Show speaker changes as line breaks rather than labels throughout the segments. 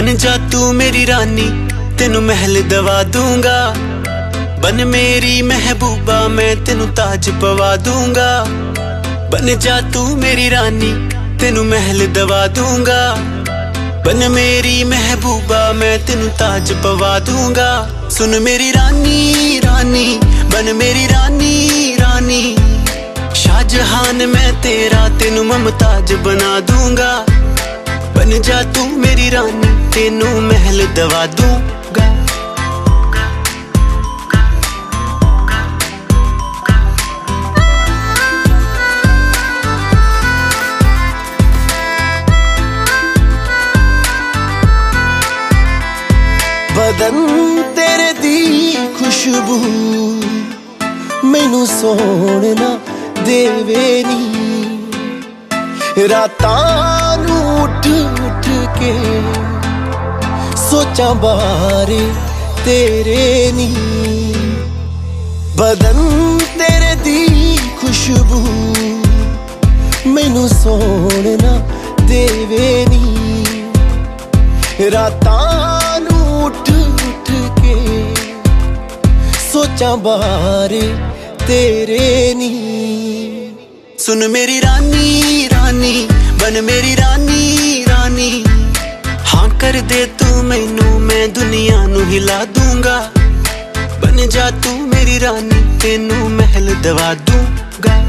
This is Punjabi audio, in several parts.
ਬਣ ਜਾ ਤੂੰ ਮੇਰੀ ਰਾਨੀ, ਤੈਨੂੰ ਮਹਿਲ ਦਵਾ ਦੂੰਗਾ। ਬਨ ਮੇਰੀ ਮਹਿਬੂਬਾ, ਮੈਂ ਤੈਨੂੰ ਤਾਜ ਪਵਾ ਦੂੰਗਾ। ਬਨ ਜਾ ਤੂੰ ਮੇਰੀ ਰਾਨੀ, ਤੈਨੂੰ ਮਹਿਲ ਦਵਾ ਦੂੰਗਾ। ਬਨ ਮੇਰੀ ਮਹਿਬੂਬਾ, ਮੈਂ ਤੈਨੂੰ ਤਾਜ ਪਵਾ ਦੂੰਗਾ। ਸੁਣ ਮੇਰੀ ਰਾਨੀ ਰਾਨੀ, ਬਨ ਮੇਰੀ ਰਾਨੀ ਰਾਨੀ। ਸ਼ਾਹਜਹਾਨ, ਮੈਂ ਤੇਰਾ, ਤੈਨੂੰ ਮਮਤਾਜ ਬਣਾ ਦੂੰਗਾ। ਤੈਨੂੰ ਮਹਿਲ ਦਵਾ ਦੂੰਗਾ।
ਬਦਨ ਤੇਰੇ ਦੀ ਖੁਸ਼ਬੂ ਮੈਨੂੰ ਸੋਹਣਾ ਦੇਵੇ ਨੀ। ਰਾਤਾਂ ਸੋਚਾਂ ਬਾਰੇ ਤੇਰੇ ਨੀ। ਬਦਨ ਤੇਰੇ ਦੀ ਖੁਸ਼ਬੂ ਮੈਨੂੰ ਸੋਹਣਾ ਦੇਵੇ ਨੀ। ਰਾਤਾਂ ਨੂੰ ਉੱਠ ਉੱਠ ਕੇ ਸੋਚਾਂ ਬਾਰੇ ਤੇਰੇ ਨੀ।
ਸੁਣ ਮੇਰੀ ਰਾਨੀ ਰਾਨੀ ਬਨ ਮੇਰੀ ਰਾਨੀ ਰਾਨੀ। ਹਾਂ ਕਰ ਦੇ ਤੂੰ ਮੈਨੂੰ ਮੈਂ ਦੁਨੀਆ ਨੂੰ ਹਿਲਾ ਦੂੰਗਾ। ਬਨ ਜਾ ਤੂੰ ਮੇਰੀ ਰਾਨੀ ਤੈਨੂੰ ਮਹਿਲ ਦਵਾ ਦੂੰਗਾ।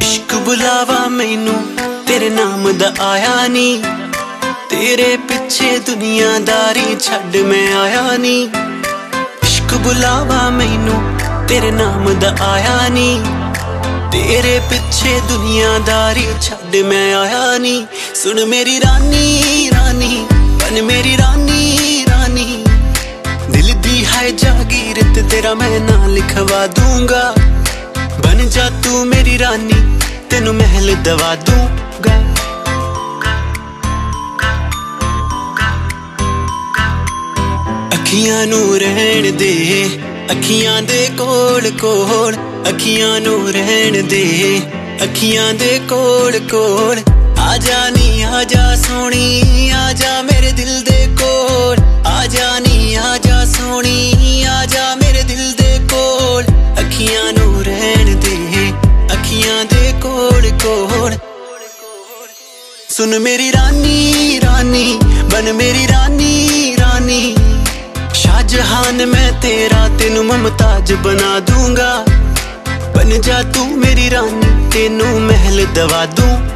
ਇਸ਼ਕ ਬੁਲਾਵਾ ਮੈਨੂੰ, ਤੇਰੇ ਨਾਮ ਦਾ ਆਇਆ ਨੀ। ਤੇਰੇ ਪਿੱਛੇ ਦੁਨੀਆਦਾਰੀ ਛੱਡ ਮੈਂ ਆਇਆ ਨੀ। ਇਸ਼ਕ ਬੁਲਾਵਾ ਮੈਨੂੰ ਤੇਰੇ ਨਾਮ ਦਾ ਆਇਆ ਨੀ। ਤੇਰੇ ਪਿੱਛੇ ਦੁਨੀਆਦਾਰੀ ਛੱਡ ਮੈਂ ਆਇਆ ਨੀ। ਸੁਣ ਮੇਰੀ ਰਾਨੀ ਰਾਨੀ ਬਨ ਮੇਰੀ ਰਾਨੀ ਰਾਨੀ। ਦਿਲ ਦੀ ਹੈ ਜਾਗੀਰਤ ਤੇਰਾ ਮੈਂ ਨਾਂ ਲਿਖਵਾ ਦੂੰਗਾ। ਬਨ ਜਾ ਤੂੰ ਮੇਰੀ ਰਾਨੀ, ਤੈਨੂੰ ਮਹਿਲ ਦਵਾ ਦੂੰਗਾ। ਅੱਖੀਆਂ ਨੂੰ ਰਹਿਣ ਦੇ, ਅੱਖੀਆਂ ਦੇ ਕੋਲ ਕੋਲ, ਅੱਖੀਆਂ ਨੂੰ ਰਹਿਣ ਦੇ, ਅੱਖੀਆਂ ਦੇ ਕੋਲ ਕੋਲ। ਆ ਜਾ ਨੀ, ਆ ਜਾ ਸੋਣੀ ਆ ਜਾ ਮੇਰੇ ਦਿਲ ਦੇ ਕੋਲ। ਆ ਜਾ ਨੀ, ਆ ਜਾ ਸੋਣੀ ਆ ਜਾ ਮੇਰੇ ਦਿਲ ਦੇ ਕੋਲ। ਅੱਖੀਆਂ ਨੂੰ ਰਹਿਣ ਦੇ, ਅੱਖੀਆਂ ਦੇ ਕੋਲ ਕੋਲ। ਸੁਣ ਮੇਰੀ ਰਾਨੀ ਰਾਨੀ ਬਨ ਮੇਰੀ ਰਾਨੀ ਰਾਨੀ। ਜਹਾਨ ਮੈਂ ਤੇਰਾ, ਤੈਨੂੰ ਮਮਤਾਜ ਬਣਾ ਦੂੰਗਾ। ਬਨ ਜਾ ਤੂੰ ਮੇਰੀ ਰਾਨੀ, ਤੈਨੂੰ ਮਹਿਲ ਦਵਾ ਦੂੰ।